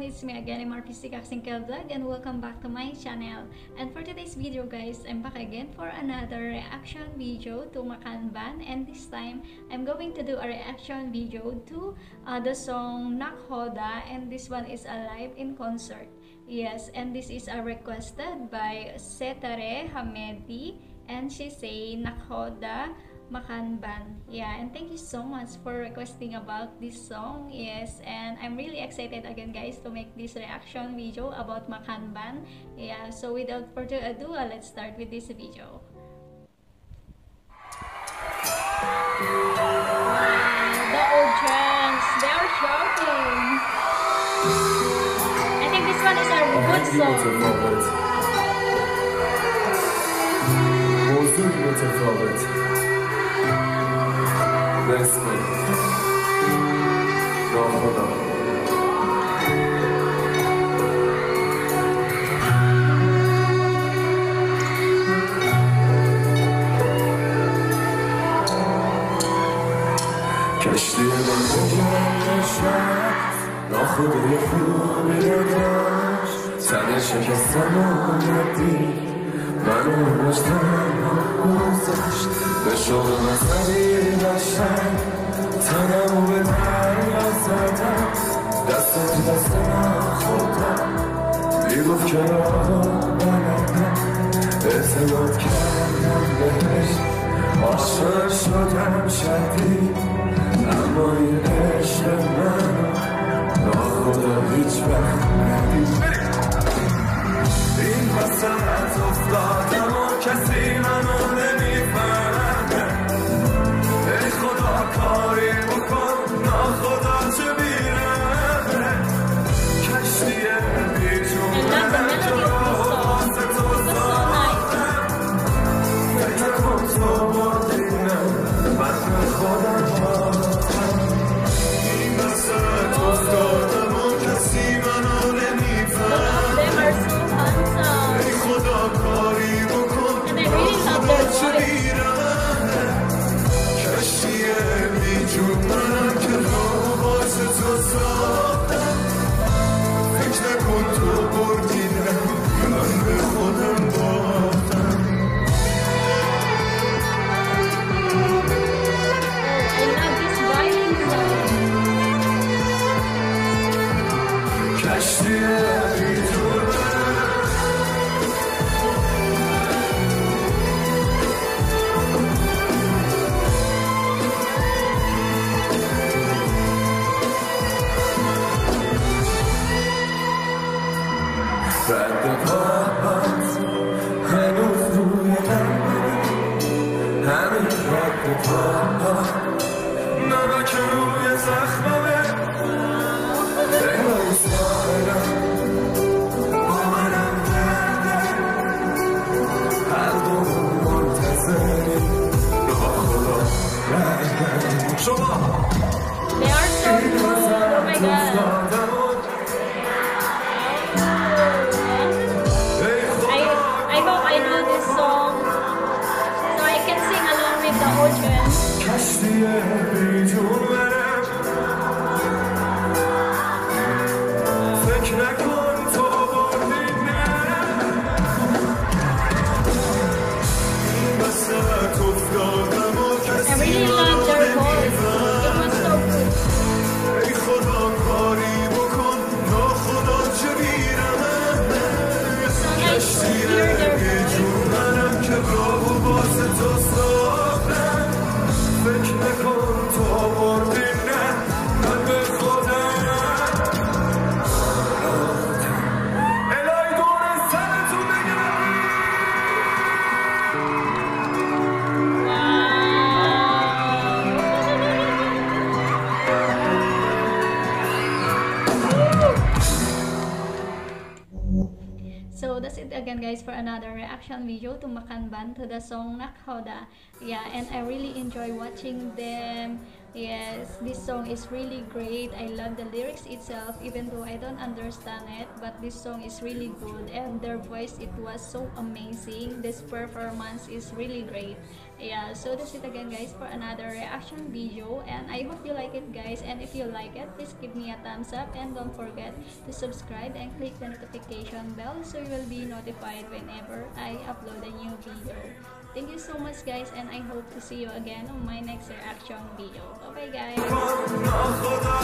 everyone, it's me again, Artistic Axinkel Vlog and welcome back to my channel. And for today's video guys, I'm back again for another reaction video to Makan Ban and this time, I'm going to do a reaction video to uh, the song Nakhoda and this one is a live in concert. Yes, and this is a requested by Setare Hamedi and she say Nakhoda Macan Band. Yeah, and thank you so much for requesting about this song. Yes, and I'm really excited again guys to make this reaction video about Macan Band. Yeah, so without further ado, uh, let's start with this video. Wow, the old trends, they are. I think this one is a good song. برسیم با خدا. کشتی بزرگم نشد ناخودی خوبی شکستم و منو مجتم گذاشت به شغل نظری بشن تنمو به دریا زدم دست تو دست نخودم می‌گفت که راه بلدم اعتماد کردم بهش. عاشق شدم شدید. اما این عشق من ناخدا هیچ وقت ندید نمک روی شما diye bir man. So that's it again guys for another reaction video to Macan Band to the song Nakhoda. Yeah, and I really enjoy watching them. Yes, this song is really great. I love the lyrics itself even though I don't understand it, but this song is really good and their voice it was so amazing. This performance is really great. yeah so that's it again guys for another reaction video and i hope you like it guys and if you like it please give me a thumbs up and don't forget to subscribe and click the notification bell so you will be notified whenever i upload a new video thank you so much guys and i hope to see you again on my next reaction video bye guys